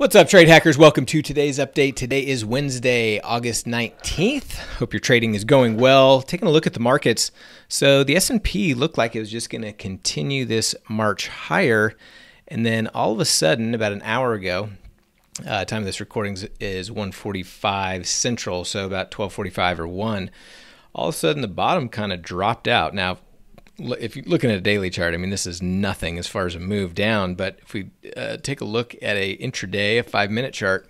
What's up, trade hackers? Welcome to today's update. Today is Wednesday, August 19th. Hope your trading is going well. Taking a look at the markets. So the S&P looked like it was just going to continue this march higher. And then all of a sudden, about an hour ago, uh, time of this recording is 1:45 Central, so about 12:45 or 1. All of a sudden, the bottom kind of dropped out. Now, if you're looking at a daily chart, I mean, this is nothing as far as a move down. But if we uh, take a look at a intraday, a five-minute chart,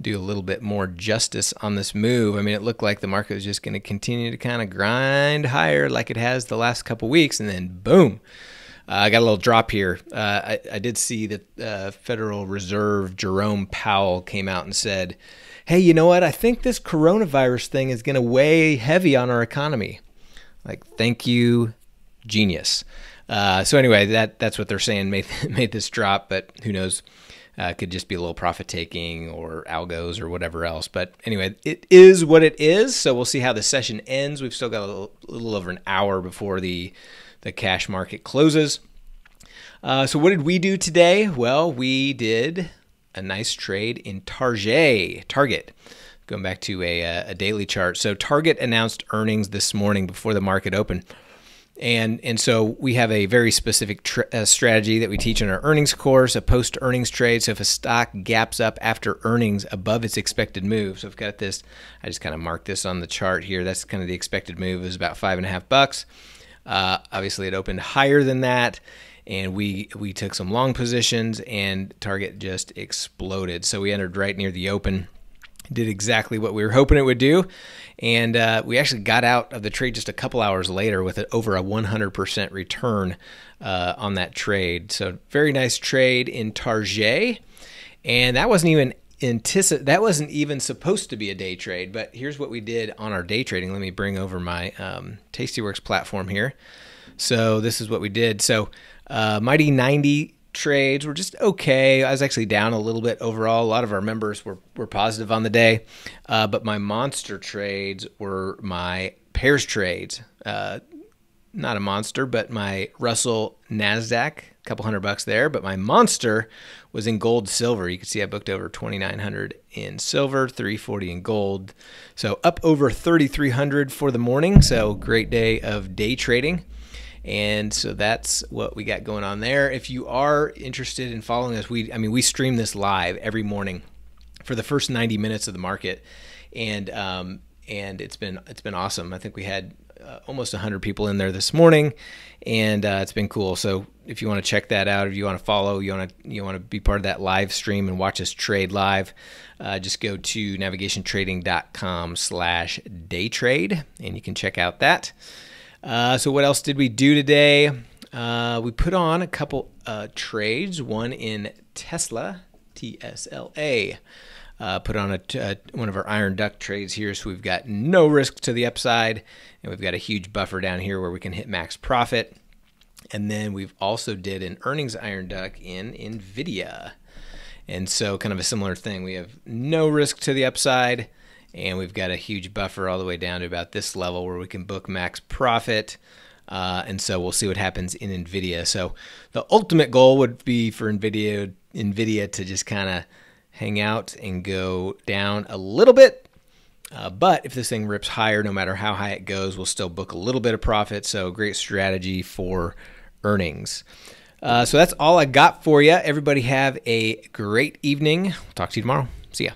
do a little bit more justice on this move. I mean, it looked like the market was just going to continue to kind of grind higher like it has the last couple weeks, and then boom. Uh, I got a little drop here. Uh, I, I, did see that uh, Federal Reserve Jerome Powell came out and said, "Hey, you know what? I think this coronavirus thing is going to weigh heavy on our economy." Like, thank you, genius. Uh, so anyway, that that's what they're saying made made this drop, but who knows? Uh, could just be a little profit taking or algos or whatever else. But anyway, it is what it is. So we'll see how the session ends. We've still got a little, little over an hour before the the cash market closes. Uh, so what did we do today? Well, we did a nice trade in Target. Target. Going back to a, a daily chart. So Target announced earnings this morning before the market opened and and so we have a very specific tr- uh, strategy that we teach in our earnings course, a post earnings trade. So if a stock gaps up after earnings above its expected move, so I've got this, I just kind of marked this on the chart here. That's kind of the expected move is about five and a half bucks. Uh, obviously, it opened higher than that, and we we took some long positions, and target just exploded. So we entered right near the open did exactly what we were hoping it would do. And uh, we actually got out of the trade just a couple hours later with it over a 100% return uh, on that trade. So very nice trade in Target. And that wasn't even anticip- that wasn't even supposed to be a day trade. But here's what we did on our day trading. Let me bring over my um, Tastyworks platform here. So this is what we did. So uh, Mighty 90 trades were just okay. I was actually down a little bit overall. A lot of our members were, were positive on the day, uh, but my monster trades were my pairs trades. Uh, not a monster, but my Russell Nasdaq, a couple hundred bucks there. But my monster was in gold silver. You can see I booked over 2,900 in silver, 340 in gold. So up over 3,300 for the morning. So great day of day trading. And so that's what we got going on there. If you are interested in following us, we I mean we stream this live every morning for the first 90 minutes of the market, and um, and it's been it's been awesome. I think we had uh, almost 100 people in there this morning, and uh, it's been cool. So if you want to check that out, if you want to follow, you want to you want to be part of that live stream and watch us trade live, uh, just go to navigationtrading.com/slash day trade, and you can check out that. Uh, so what else did we do today? Uh, we put on a couple uh, trades. One in Tesla, TSLA. Uh, put on a, uh, one of our iron duck trades here, so we've got no risk to the upside, and we've got a huge buffer down here where we can hit max profit. And then we've also did an earnings iron duck in Nvidia, and so kind of a similar thing. We have no risk to the upside and we've got a huge buffer all the way down to about this level where we can book max profit. Uh, and so we'll see what happens in NVIDIA. So the ultimate goal would be for NVIDIA, NVIDIA to just kind of hang out and go down a little bit. Uh, but if this thing rips higher, no matter how high it goes, we'll still book a little bit of profit. So great strategy for earnings. Uh, so that's all I got for you. Everybody have a great evening. Talk to you tomorrow. See ya.